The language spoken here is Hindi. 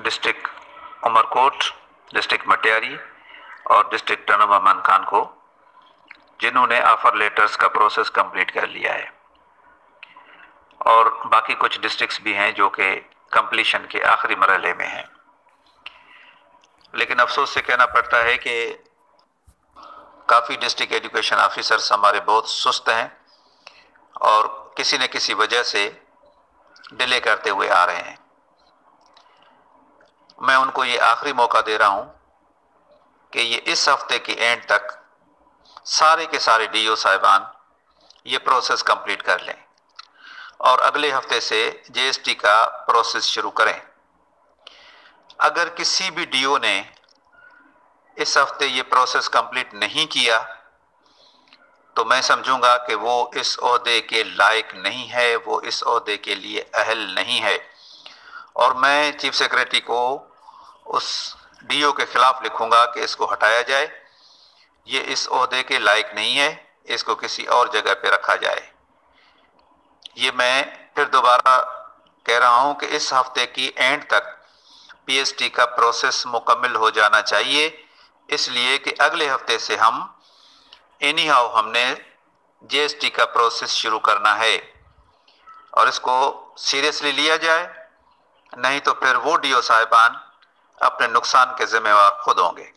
डिस्ट्रिक्ट उमरकोट, डिस्ट्रिक्ट मटियारी और डिस्ट्रिक्ट टनोमा खान को, जिन्होंने ऑफ़र लेटर्स का प्रोसेस कंप्लीट कर लिया है। और बाकी कुछ डिस्ट्रिक्ट्स भी हैं जो कि कंप्लीशन के आखिरी मरहले में हैं। लेकिन अफसोस से कहना पड़ता है कि काफ़ी डिस्ट्रिक्ट एजुकेशन ऑफिसर्स हमारे बहुत सुस्त हैं और किसी न किसी वजह से डिले करते हुए आ रहे हैं। मैं उनको ये आखिरी मौका दे रहा हूँ कि ये इस हफ़्ते की एंड तक सारे के सारे डीओ साहिबान ये प्रोसेस कंप्लीट कर लें और अगले हफ़्ते से जीएसटी का प्रोसेस शुरू करें। अगर किसी भी डीओ ने इस हफ़्ते ये प्रोसेस कंप्लीट नहीं किया तो मैं समझूँगा कि वो इस अहदे के लायक नहीं है, वो इस अहदे के लिए अहल नहीं है। और मैं चीफ सेक्रेटरी को उस डीओ के खिलाफ लिखूँगा कि इसको हटाया जाए। ये इस अहदे के लायक नहीं है, इसको किसी और जगह पे रखा जाए। ये मैं फिर दोबारा कह रहा हूँ कि इस हफ़्ते की एंड तक पीएसटी का प्रोसेस मुकम्मल हो जाना चाहिए। इसलिए कि अगले हफ़्ते से हम एनी हाउ हमने जीएसटी का प्रोसेस शुरू करना है और इसको सीरियसली लिया जाए। नहीं तो फिर वो डीओ साहिबान अपने नुकसान के जिम्मेवार खुद होंगे।